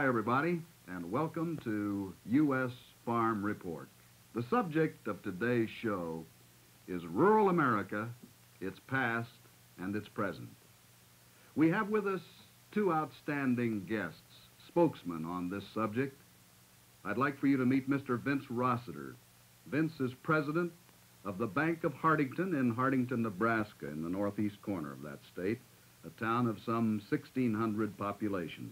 Hi, everybody, and welcome to U.S. Farm Report. The subject of today's show is rural America, its past and its present. We have with us two outstanding guests, spokesmen on this subject. I'd like for you to meet Mr. Vince Rossiter. Vince is president of the Bank of Hartington in Hartington, Nebraska, in the northeast corner of that state, a town of some 1,600 population.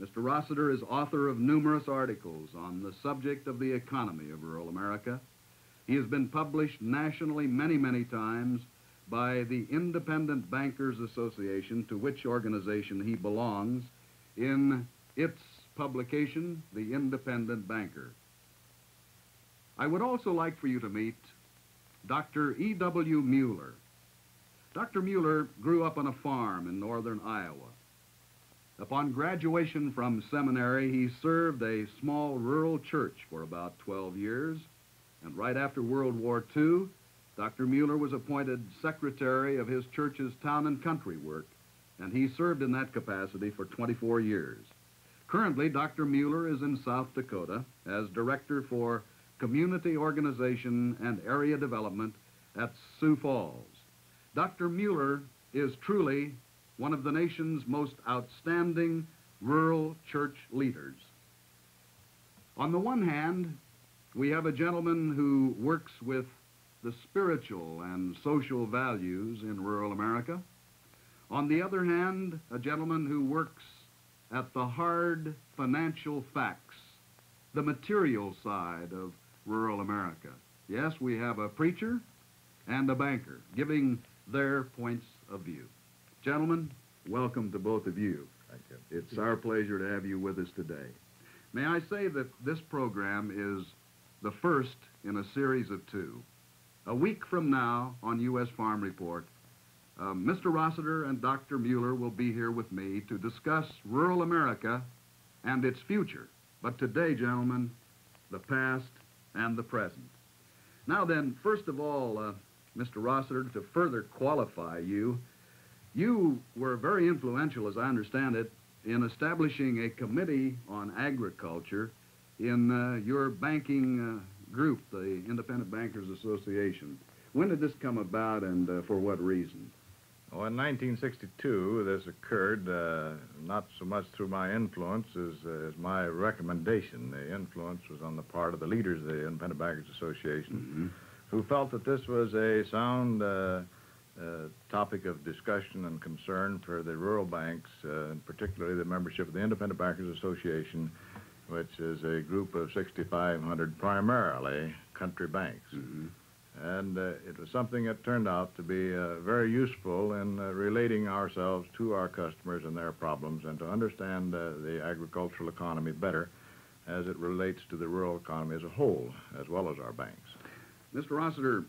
Mr. Rossiter is author of numerous articles on the subject of the economy of rural America. He has been published nationally many, many times by the Independent Bankers Association, to which organization he belongs, in its publication, The Independent Banker. I would also like for you to meet Dr. E.W. Mueller. Dr. Mueller grew up on a farm in northern Iowa. Upon graduation from seminary, he served a small rural church for about 12 years, and right after World War II, Dr. Mueller was appointed secretary of his church's town and country work, and he served in that capacity for 24 years. Currently, Dr. Mueller is in South Dakota as director for community organization and area development at Sioux Falls. Dr. Mueller is truly one of the nation's most outstanding rural church leaders. On the one hand, we have a gentleman who works with the spiritual and social values in rural America. On the other hand, a gentleman who works at the hard financial facts, the material side of rural America. Yes, we have a preacher and a banker giving their points of view. Gentlemen, welcome to both of you. Thank you. It's our pleasure to have you with us today. May I say that this program is the first in a series of two. A week from now on U.S. Farm Report, uh, Mr. Rossiter and Dr. Mueller will be here with me to discuss rural America and its future. But today, gentlemen, the past and the present. Now then, first of all, uh, Mr. Rossiter, to further qualify you, you were very influential, as I understand it, in establishing a committee on agriculture in uh, your banking uh, group, the Independent Bankers Association. When did this come about and uh, for what reason? Well, in 1962, this occurred uh, not so much through my influence as, uh, as my recommendation. The influence was on the part of the leaders of the Independent Bankers Association, Mm-hmm. who felt that this was a sound uh, topic of discussion and concern for the rural banks, uh, and particularly the membership of the Independent Bankers Association, which is a group of 6,500 primarily country banks. Mm-hmm. And uh, it was something that turned out to be uh, very useful in uh, relating ourselves to our customers and their problems and to understand uh, the agricultural economy better as it relates to the rural economy as a whole, as well as our banks. Mr. Rossiter,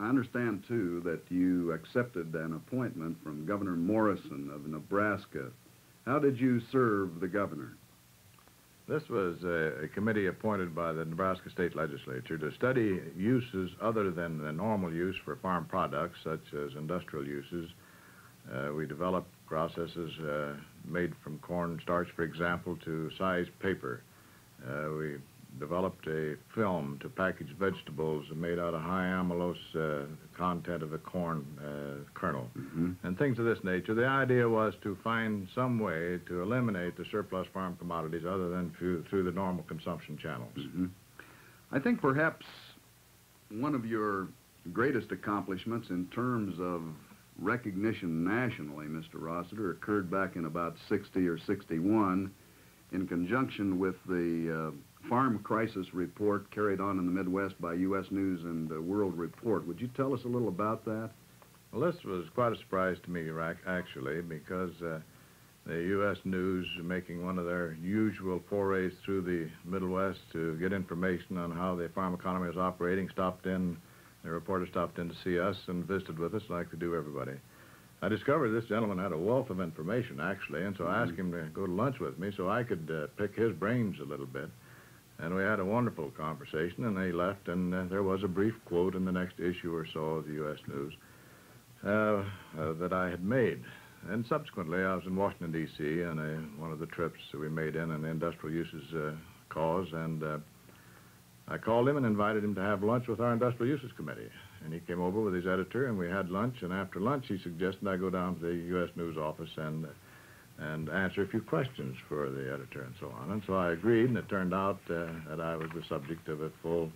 I understand, too, that you accepted an appointment from Governor Morrison of Nebraska. How did you serve the governor? This was a, a committee appointed by the Nebraska State Legislature to study uses other than the normal use for farm products, such as industrial uses. Uh, we developed processes uh, made from corn starch, for example, to size paper. Uh, we developed a film to package vegetables made out of high amylose uh, content of the corn uh, kernel Mm-hmm. and things of this nature. The idea was to find some way to eliminate the surplus farm commodities other than through, through the normal consumption channels. Mm-hmm. I think perhaps one of your greatest accomplishments in terms of recognition nationally, Mr. Rossiter, occurred back in about 60 or 61 in conjunction with the uh, farm crisis report carried on in the Midwest by U.S. News and uh, World Report. Would you tell us a little about that? Well, this was quite a surprise to me, actually, because uh, the U.S. News, making one of their usual forays through the Middle West to get information on how the farm economy was operating, stopped in, the reporter stopped in to see us and visited with us like they do everybody. I discovered this gentleman had a wealth of information, actually, and so I asked him to go to lunch with me so I could uh, pick his brains a little bit. And we had a wonderful conversation, and he left, and uh, there was a brief quote in the next issue or so of the U.S. News uh, uh, that I had made. and subsequently, I was in Washington, D.C., on a, one of the trips that we made in an industrial uses uh, cause, and uh, I called him and invited him to have lunch with our industrial uses committee. And he came over with his editor, and we had lunch. And after lunch, he suggested I go down to the U.S. News office and and answer a few questions for the editor and so on. And so I agreed, and it turned out uh, that I was the subject of a full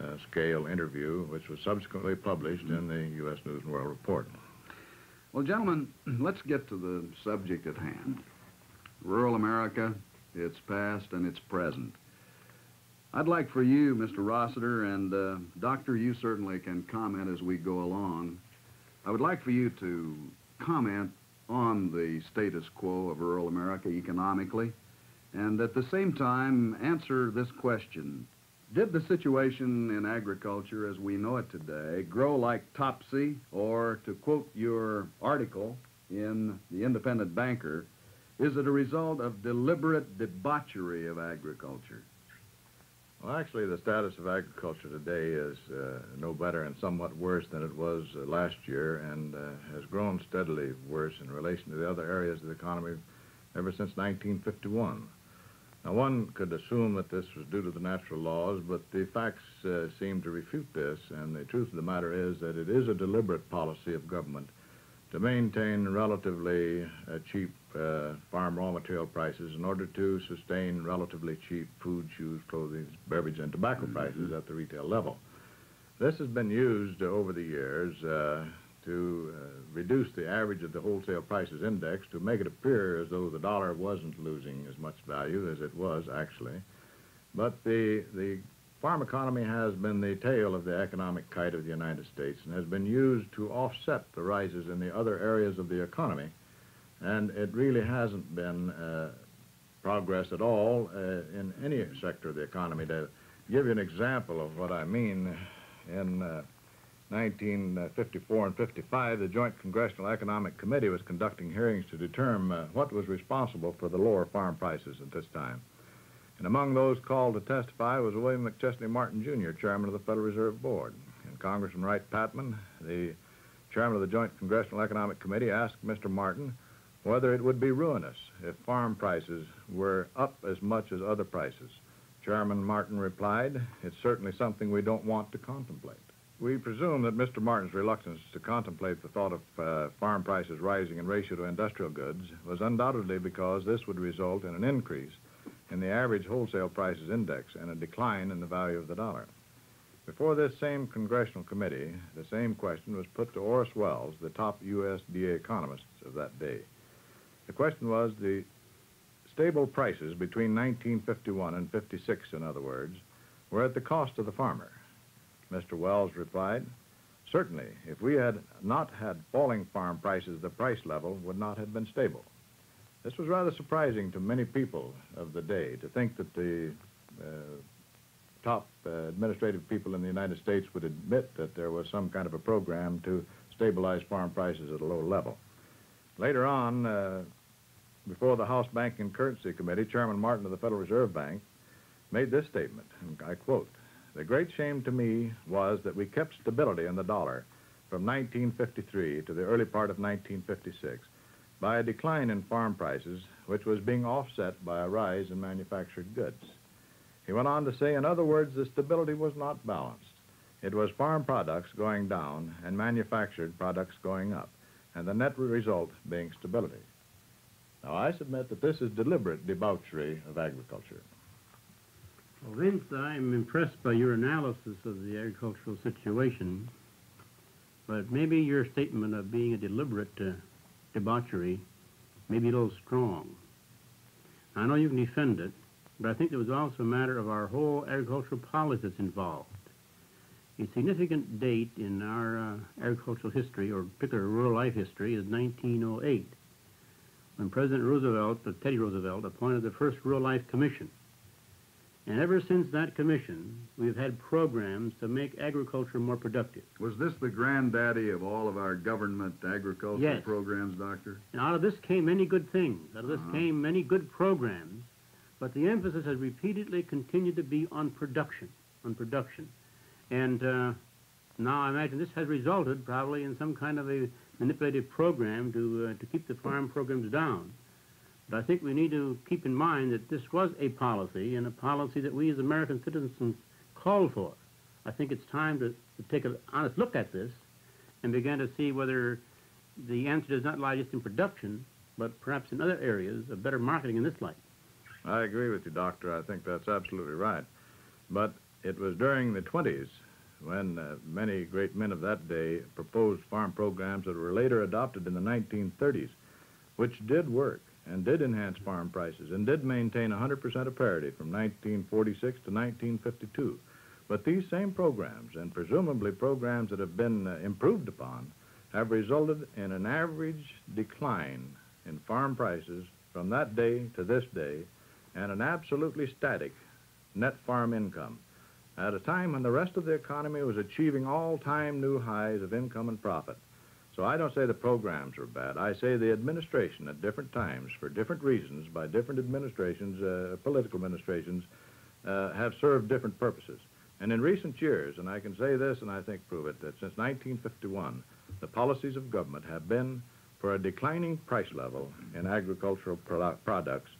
uh, scale interview, which was subsequently published in the U.S. News and World Report. Well, gentlemen, let's get to the subject at hand. Rural America, its past and its present. I'd like for you, Mr. Rossiter, and uh, Doctor, you certainly can comment as we go along. I would like for you to comment on the status quo of rural America economically, and at the same time answer this question. Did the situation in agriculture as we know it today grow like topsy, or to quote your article in the Independent Banker, is it a result of deliberate debauchery of agriculture? Well, actually, the status of agriculture today is uh, no better and somewhat worse than it was uh, last year and uh, has grown steadily worse in relation to the other areas of the economy ever since 1951. Now, one could assume that this was due to the natural laws, but the facts uh, seem to refute this, and the truth of the matter is that it is a deliberate policy of government to maintain relatively uh, cheap uh, farm raw material prices in order to sustain relatively cheap food, shoes, clothing, beverage, and tobacco Mm-hmm. prices at the retail level. This has been used over the years uh, to uh, reduce the average of the wholesale prices index to make it appear as though the dollar wasn't losing as much value as it was actually. But the, the farm economy has been the tail of the economic kite of the United States and has been used to offset the rises in the other areas of the economy. And it really hasn't been uh, progress at all uh, in any sector of the economy. To give you an example of what I mean, in uh, 1954 and 55, the Joint Congressional Economic Committee was conducting hearings to determine uh, what was responsible for the lower farm prices at this time. And among those called to testify was William McChesney Martin, Jr., chairman of the Federal Reserve Board. And Congressman Wright Patman, the chairman of the Joint Congressional Economic Committee, asked Mr. Martin whether it would be ruinous if farm prices were up as much as other prices. Chairman Martin replied, It's certainly something we don't want to contemplate. We presume that Mr. Martin's reluctance to contemplate the thought of uh, farm prices rising in ratio to industrial goods was undoubtedly because this would result in an increase in the average wholesale prices index and a decline in the value of the dollar. Before this same congressional committee, the same question was put to Orris Wells, the top USDA economist of that day. The question was the stable prices between 1951 and 56, in other words, were at the cost of the farmer. Mr. Wells replied, Certainly, if we had not had falling farm prices, the price level would not have been stable. This was rather surprising to many people of the day to think that the uh, top uh, administrative people in the United States would admit that there was some kind of a program to stabilize farm prices at a low level. Later on, uh, before the House Banking and Currency Committee, Chairman Martin of the Federal Reserve Bank made this statement, and I quote, The great shame to me was that we kept stability in the dollar from 1953 to the early part of 1956 by a decline in farm prices, which was being offset by a rise in manufactured goods. He went on to say, in other words, the stability was not balanced. It was farm products going down and manufactured products going up, and the net result being stability. Now, I submit that this is deliberate debauchery of agriculture. Well, Vince, I'm impressed by your analysis of the agricultural situation, but maybe your statement of being a deliberate uh, debauchery may be a little strong. I know you can defend it, but I think there was also a matter of our whole agricultural policy that's involved. A significant date in our uh, agricultural history, or particular rural life history, is 1908, when President Roosevelt, uh, Teddy Roosevelt, appointed the first Rural Life Commission. And ever since that commission, we've had programs to make agriculture more productive. Was this the granddaddy of all of our government agricultural Yes. programs, Doctor? And out of this came many good things. Out of this Uh-huh. came many good programs. But the emphasis has repeatedly continued to be on production, on production. And uh, Now, I imagine this has resulted probably in some kind of a manipulative program to, uh, to keep the farm programs down. But I think we need to keep in mind that this was a policy, and a policy that we as American citizens called for. I think it's time to, to take an honest look at this and begin to see whether the answer does not lie just in production, but perhaps in other areas of better marketing in this light. I agree with you, Doctor. I think that's absolutely right. But it was during the 20s when uh, many great men of that day proposed farm programs that were later adopted in the 1930s, which did work and did enhance farm prices and did maintain 100% of parity from 1946 to 1952. But these same programs, and presumably programs that have been uh, improved upon, have resulted in an average decline in farm prices from that day to this day and an absolutely static net farm income at a time when the rest of the economy was achieving all-time new highs of income and profit. So I don't say the programs are bad. I say the administration at different times, for different reasons, by different administrations, uh, political administrations, uh, have served different purposes. And in recent years, and I can say this and I think prove it, that since 1951, the policies of government have been for a declining price level in agricultural produ- products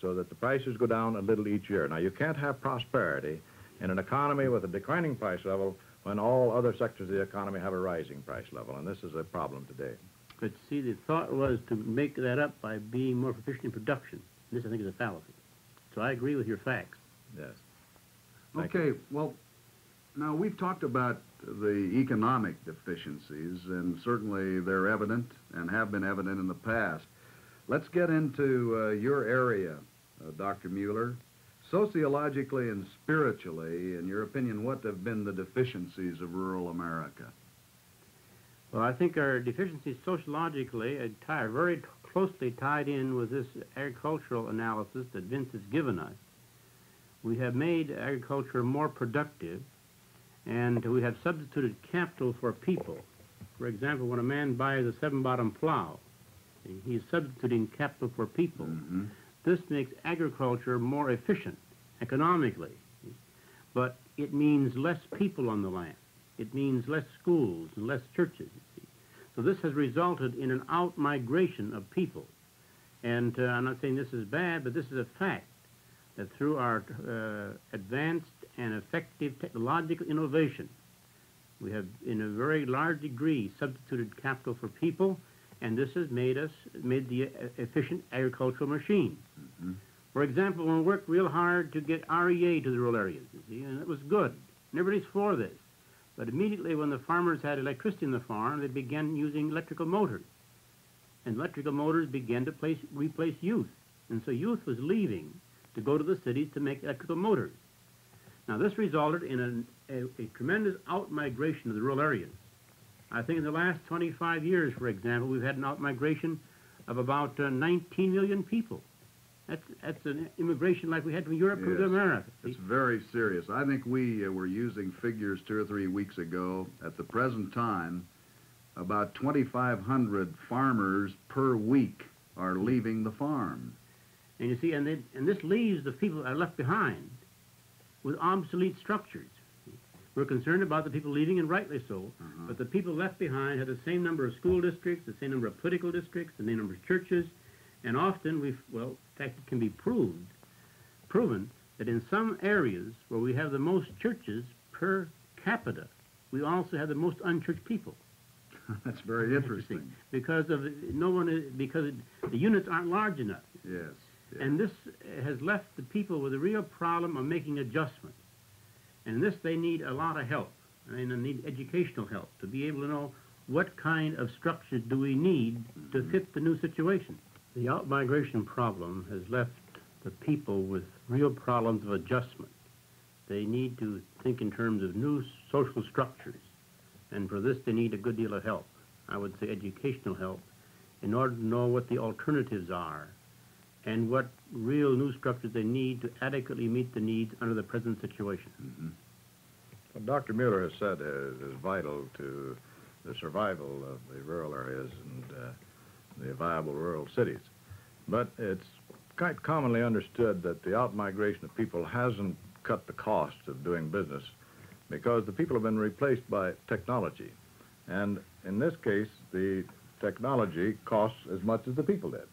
so that the prices go down a little each year. Now, you can't have prosperity in an economy with a declining price level when all other sectors of the economy have a rising price level, and this is a problem today. But see, the thought was to make that up by being more proficient in production. This, I think, is a fallacy. So I agree with your facts. Yes. Thank Okay, well, now we've talked about the economic deficiencies, and certainly they're evident and have been evident in the past. Let's get into uh, your area, uh, Dr. Mueller. Sociologically and spiritually, in your opinion, what have been the deficiencies of rural America? Well, I think our deficiencies sociologically are very closely tied in with this agricultural analysis that Vince has given us. We have made agriculture more productive, and we have substituted capital for people. For example, when a man buys a seven-bottom plow, he's substituting capital for people. Mhm. This makes agriculture more efficient economically, but it means less people on the land. It means less schools and less churches. So this has resulted in an out-migration of people. And uh, I'm not saying this is bad, but this is a fact that through our uh, advanced and effective technological innovation, we have, in a very large degree, substituted capital for people, and this has made us made the uh, efficient agricultural machine. Mhm. For example, when we worked real hard to get REA to the rural areas, you see, and it was good, and everybody's for this. But immediately when the farmers had electricity in the farm, they began using electrical motors. And electrical motors began to place, replace youth. And so youth was leaving to go to the cities to make electrical motors. Now this resulted in an, a, a tremendous out-migration of the rural areas. I think in the last 25 years, for example, we've had an out-migration of about uh, 19 million people. That's, that's an immigration like we had from Europe to Yes. America. see? It's very serious. I think we uh, were using figures two or three weeks ago. At the present time, about 2,500 farmers per week are leaving the farm. And you see, and, they, and this leaves the people that are left behind with obsolete structures. We're concerned about the people leaving, and rightly so. Uh-huh. But the people left behind have the same number of school districts, the same number of political districts, the same number of churches, and often we've, well, in fact, it can be proved, proven that in some areas where we have the most churches per capita, we also have the most unchurched people. That's very interesting. because of no one is, because it, the units aren't large enough. Yes. yes. And this has left the people with a real problem of making adjustments. And in this, they need a lot of help. And they need educational help to be able to know what kind of structures do we need to mm-hmm. fit the new situation. The out-migration problem has left the people with real problems of adjustment. They need to think in terms of new social structures. And for this, they need a good deal of help. I would say educational help in order to know what the alternatives are and what real new structures they need to adequately meet the needs under the present situation. Mhm. What Dr. Mueller has said is, is vital to the survival of the rural areas and uh, the viable rural cities. But it's quite commonly understood that the outmigration of people hasn't cut the cost of doing business because the people have been replaced by technology. And in this case, the technology costs as much as the people did.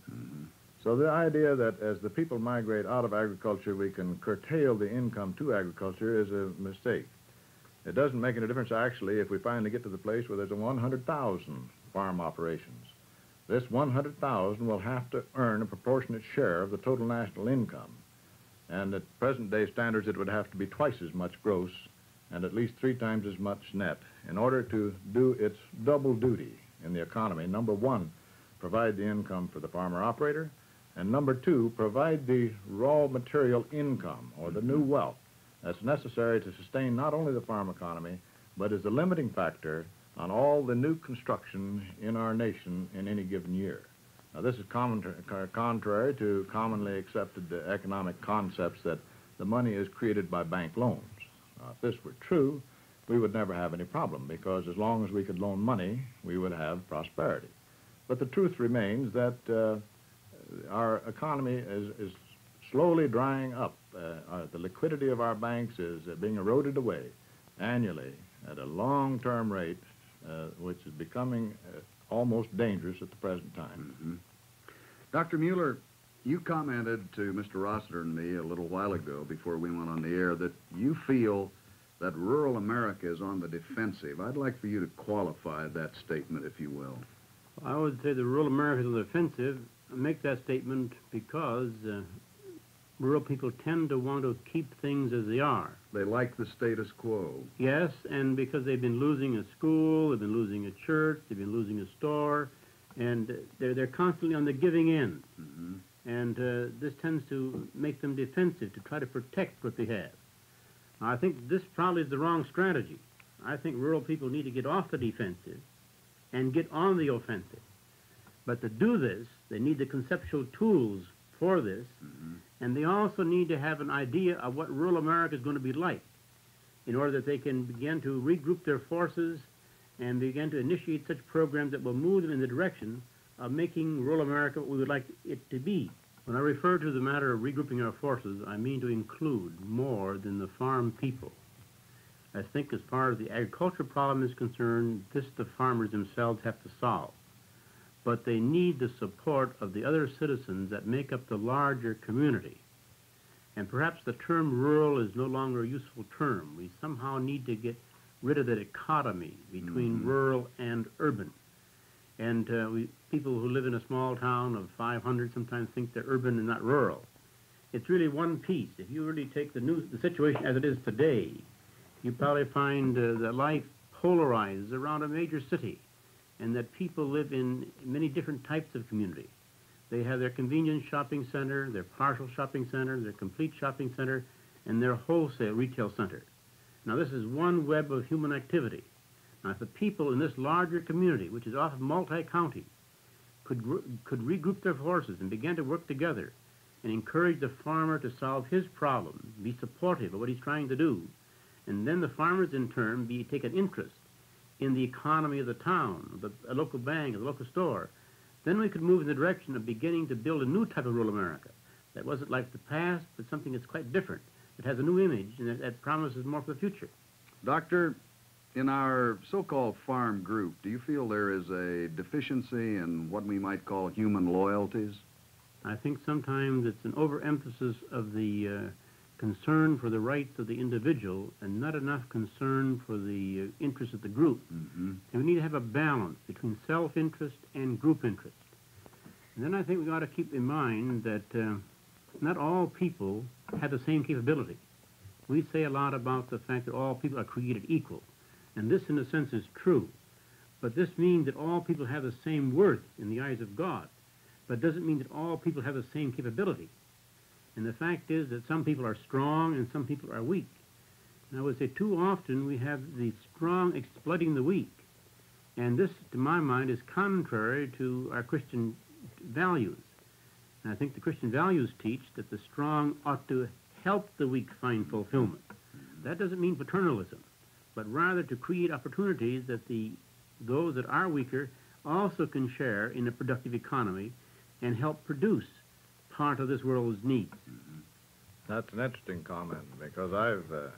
So the idea that as the people migrate out of agriculture, we can curtail the income to agriculture is a mistake. It doesn't make any difference, actually, if we finally get to the place where there's a 100,000 farm operations. This 100,000 will have to earn a proportionate share of the total national income. And at present day standards, it would have to be twice as much gross and at least three times as much net in order to do its double duty in the economy. Number one, provide the income for the farmer operator, and number two, provide the raw material income or the new wealth that's necessary to sustain not only the farm economy, but is the limiting factor on all the new construction in our nation in any given year. Now, this is contrary to commonly accepted uh, economic concepts that the money is created by bank loans. Now, if this were true, we would never have any problem because as long as we could loan money, we would have prosperity. But the truth remains that uh, our economy is, is slowly drying up. Uh, our, the liquidity of our banks is uh, being eroded away annually at a long-term rate, uh, which is becoming uh, almost dangerous at the present time. Mm-hmm. Dr. Mueller, you commented to Mr. Rossiter and me a little while ago before we went on the air that you feel that rural America is on the defensive. I'd like for you to qualify that statement, if you will. I would say the rural America is on the defensive. I make that statement because uh, rural people tend to want to keep things as they are. They like the status quo. Yes, and because they've been losing a school, they've been losing a church, they've been losing a store, and they're, they're constantly on the giving end. Mm-hmm. And uh, this tends to make them defensive, to try to protect what they have. Now, I think this probably is the wrong strategy. I think rural people need to get off the defensive and get on the offensive. But to do this, they need the conceptual tools for this, Mm-hmm. and they also need to have an idea of what rural America is going to be like in order that they can begin to regroup their forces and begin to initiate such programs that will move them in the direction of making rural America what we would like it to be. When I refer to the matter of regrouping our forces, I mean to include more than the farm people. I think as far as the agriculture problem is concerned, this the farmers themselves have to solve. But they need the support of the other citizens that make up the larger community. And perhaps the term rural is no longer a useful term. We somehow need to get rid of that dichotomy between Mhm. rural and urban. And uh, we, people who live in a small town of 500 sometimes think they're urban and not rural. It's really one piece. If you really take the news, the situation as it is today, you probably find uh, that life polarizes around a major city, and that people live in many different types of community. They have their convenience shopping center, their partial shopping center, their complete shopping center, and their wholesale retail center. Now, this is one web of human activity. Now, if the people in this larger community, which is often multi-county, could, could regroup their forces and begin to work together and encourage the farmer to solve his problems, be supportive of what he's trying to do, and then the farmers in turn be take an interest in the economy of the town, the a local bank, the local store, then we could move in the direction of beginning to build a new type of rural America that wasn't like the past, but something that's quite different. It has a new image and that, that promises more for the future. Doctor, in our so-called farm group, do you feel there is a deficiency in what we might call human loyalties? I think sometimes it's an overemphasis of the uh, concern for the rights of the individual and not enough concern for the uh, interests of the group. Mm-hmm. And we need to have a balance between self-interest and group interest. And then I think we ought to keep in mind that uh, not all people have the same capability. We say a lot about the fact that all people are created equal. And this, in a sense, is true. But this means that all people have the same worth in the eyes of God. But it doesn't mean that all people have the same capability. And the fact is that some people are strong and some people are weak. And I would say too often we have the strong exploiting the weak. And this, to my mind, is contrary to our Christian values. And I think the Christian values teach that the strong ought to help the weak find fulfillment. That doesn't mean paternalism, but rather to create opportunities that the those that are weaker also can share in a productive economy and help produce part of this world's needs. That's an interesting comment because I've uh,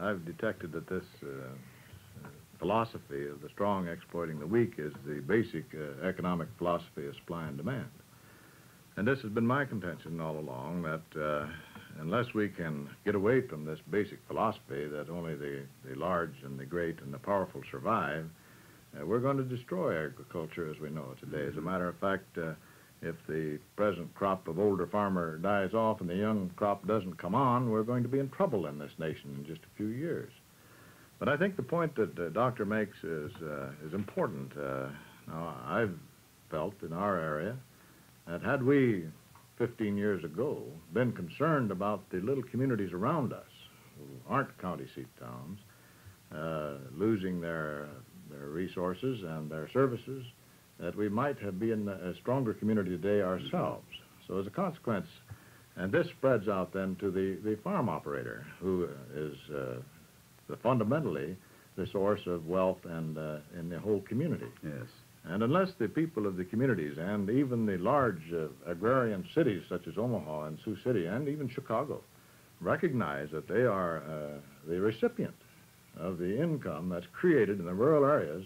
I've detected that this uh, philosophy of the strong exploiting the weak is the basic uh, economic philosophy of supply and demand. And this has been my contention all along that uh, unless we can get away from this basic philosophy that only the, the large and the great and the powerful survive, uh, we're going to destroy agriculture as we know it today. As a matter of fact, uh, if the present crop of older farmer dies off and the young crop doesn't come on, we're going to be in trouble in this nation in just a few years. But I think the point that the doctor makes is, uh, is important. Uh, now, I've felt in our area that had we 15 years ago been concerned about the little communities around us who aren't county seat towns uh, losing their, their resources and their services, that we might have been a stronger community today ourselves. So as a consequence, and this spreads out then to the, the farm operator who is uh, the, fundamentally the source of wealth and uh, in the whole community. Yes. And unless the people of the communities and even the large uh, agrarian cities such as Omaha and Sioux City and even Chicago recognize that they are uh, the recipient of the income that's created in the rural areas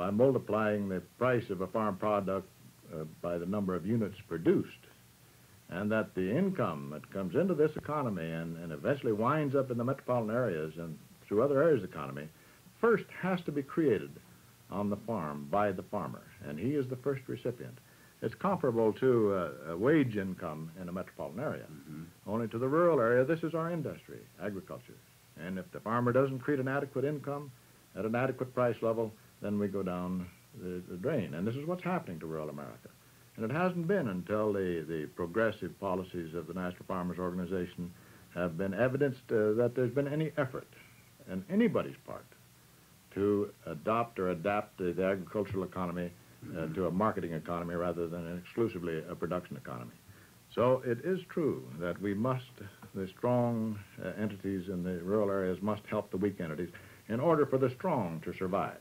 by multiplying the price of a farm product uh, by the number of units produced, and that the income that comes into this economy and, and eventually winds up in the metropolitan areas and through other areas of the economy first has to be created on the farm by the farmer, and he is the first recipient. It's comparable to uh, a wage income in a metropolitan area. Mm-hmm. Only to the rural area, this is our industry, agriculture. And if the farmer doesn't create an adequate income at an adequate price level, then we go down the, the drain. And this is what's happening to rural America. And it hasn't been until the, the progressive policies of the National Farmers Organization have been evidenced uh, that there's been any effort on anybody's part to adopt or adapt the, the agricultural economy uh, to a marketing economy rather than exclusively a production economy. So it is true that we must, the strong uh, entities in the rural areas must help the weak entities in order for the strong to survive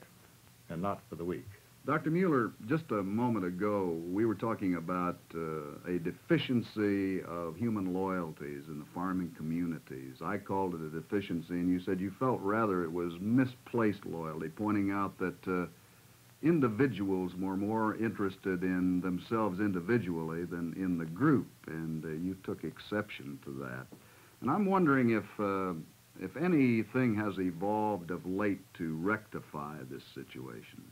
and not for the weak. Dr. Mueller, just a moment ago, we were talking about uh, a deficiency of human loyalties in the farming communities. I called it a deficiency, and you said you felt rather it was misplaced loyalty, pointing out that uh, individuals were more interested in themselves individually than in the group, and uh, you took exception to that. And I'm wondering if, uh, if anything has evolved of late to rectify this situation.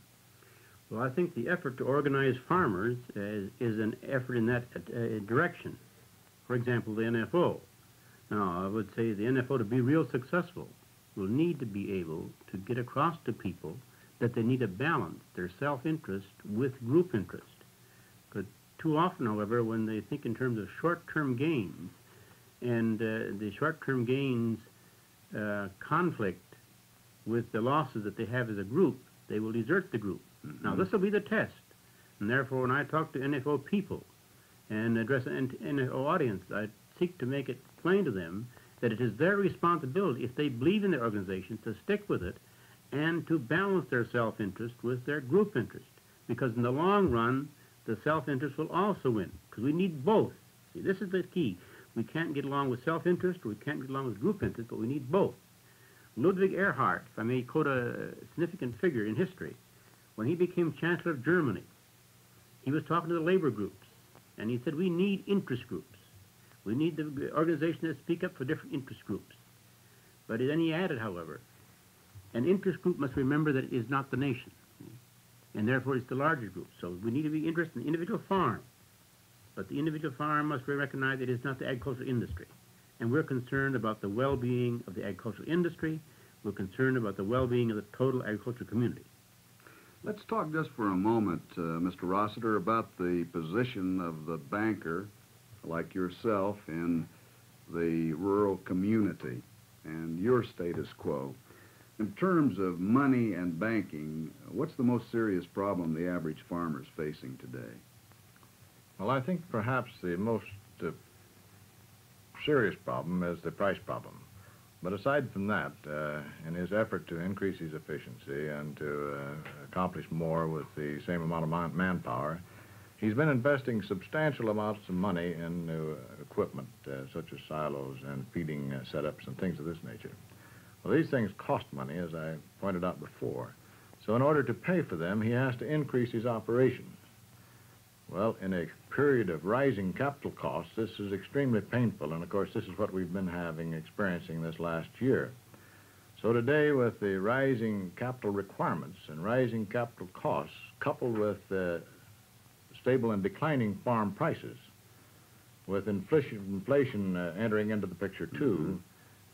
Well, I think the effort to organize farmers is, an effort in that uh, direction. For example, the NFO. Now, I would say the NFO, to be real successful, will need to be able to get across to people that they need to balance their self-interest with group interest. But too often, however, when they think in terms of short-term gains, and uh, the short-term gains uh, conflict with the losses that they have as a group, they will desert the group. Now, this will be the test. And therefore, when I talk to NFO people and address an NFO audience, I seek to make it plain to them that it is their responsibility, if they believe in their organization, to stick with it and to balance their self-interest with their group interest. Because in the long run, the self-interest will also win, because we need both. See, this is the key. We can't get along with self-interest, or we can't get along with group interest, but we need both. Ludwig Erhard, if I may quote a significant figure in history, when he became Chancellor of Germany, he was talking to the labor groups, and he said, we need interest groups. We need the organizations that speak up for different interest groups. But then he added, however, an interest group must remember that it is not the nation, and therefore it's the larger group. So we need to be interested in the individual farm, but the individual farm must recognize it is not the agricultural industry. And we're concerned about the well-being of the agricultural industry. We're concerned about the well-being of the total agricultural community. Let's talk just for a moment, uh, Mr. Rossiter, about the position of the banker, like yourself, in the rural community and your status quo. In terms of money and banking, what's the most serious problem the average farmer is facing today? Well, I think perhaps the most uh, serious problem is the price problem. But aside from that, uh, in his effort to increase his efficiency and to uh, accomplish more with the same amount of man manpower, he's been investing substantial amounts of money in new equipment, uh, such as silos and feeding uh, setups and things of this nature. Well, these things cost money, as I pointed out before. So in order to pay for them, he has to increase his operation. Well, in a period of rising capital costs, this is extremely painful, and of course, this is what we've been having, experiencing this last year. So today, with the rising capital requirements and rising capital costs, coupled with uh, stable and declining farm prices, with inflation, inflation uh, entering into the picture too,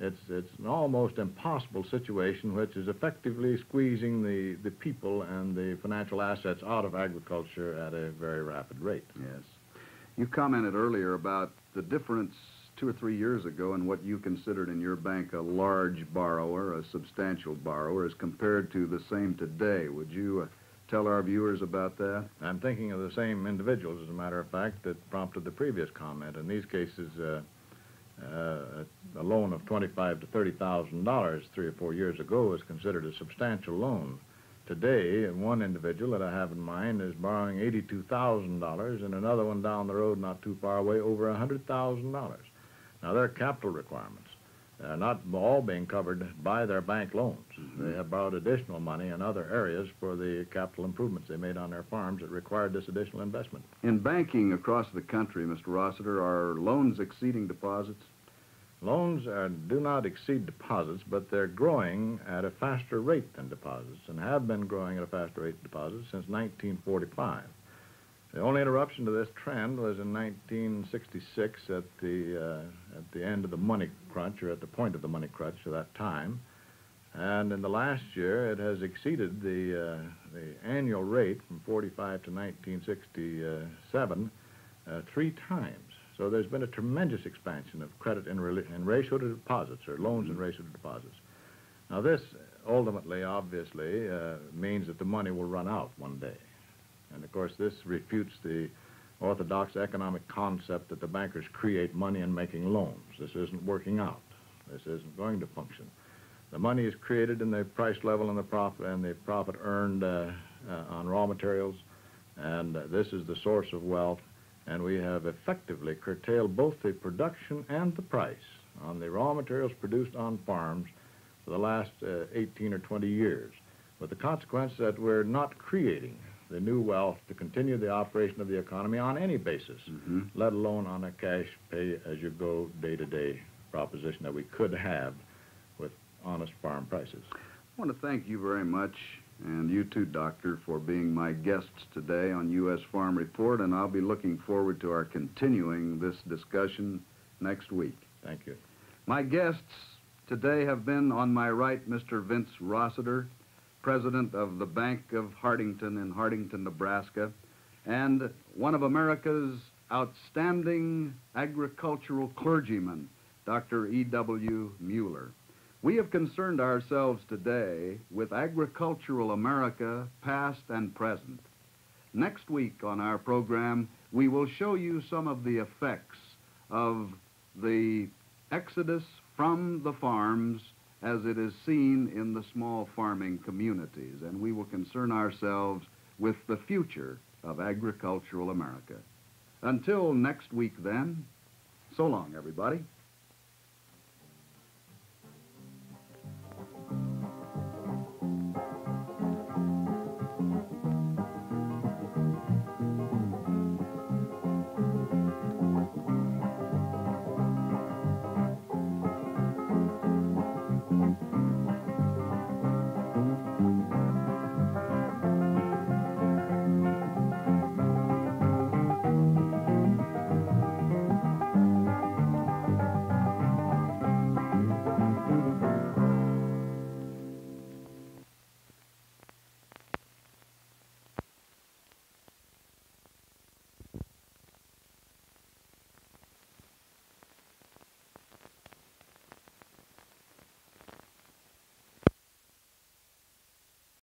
it's, it's an almost impossible situation which is effectively squeezing the, the people and the financial assets out of agriculture at a very rapid rate. Yes. You commented earlier about the difference two or three years ago in what you considered in your bank a large borrower, a substantial borrower, as compared to the same today. Would you uh, tell our viewers about that? I'm thinking of the same individuals, as a matter of fact, that prompted the previous comment. In these cases, uh, uh, a loan of twenty-five to thirty thousand dollars three or four years ago was considered a substantial loan. Today, one individual that I have in mind is borrowing eighty-two thousand dollars, and another one down the road, not too far away, over a hundred thousand dollars. Now, their capital requirements are not all being covered by their bank loans. They have borrowed additional money in other areas for the capital improvements they made on their farms that required this additional investment. In banking across the country, Mr. Rossiter, are loans exceeding deposits? Loans are, do not exceed deposits, but they're growing at a faster rate than deposits and have been growing at a faster rate than deposits since 1945. The only interruption to this trend was in 1966 at the, uh, at the end of the money crunch, or at the point of the money crunch at that time. And in the last year, it has exceeded the, uh, the annual rate from 45 to 1967 uh, three times. So there's been a tremendous expansion of credit in, in ratio to deposits, or loans in ratio to deposits. Now, this ultimately, obviously, uh, means that the money will run out one day. And of course, this refutes the orthodox economic concept that the bankers create money in making loans. This isn't working out. This isn't going to function. The money is created in the price level and the profit and the profit earned uh, uh, on raw materials, and uh, this is the source of wealth. And we have effectively curtailed both the production and the price on the raw materials produced on farms for the last uh, 18 or 20 years, with the consequence that we're not creating the new wealth to continue the operation of the economy on any basis, Mm-hmm. let alone on a cash pay as you go day to day proposition that we could have with honest farm prices. I want to thank you very much, and you too, Doctor, for being my guests today on U.S. Farm Report, and I'll be looking forward to our continuing this discussion next week. Thank you. My guests today have been on my right, Mr. Vince Rossiter, president of the Bank of Hartington in Hartington, Nebraska, and one of America's outstanding agricultural clergymen, Dr. E.W. Mueller. We have concerned ourselves today with agricultural America, past and present. Next week on our program, we will show you some of the effects of the exodus from the farms as it is seen in the small farming communities, and we will concern ourselves with the future of agricultural America. Until next week, then, so long, everybody.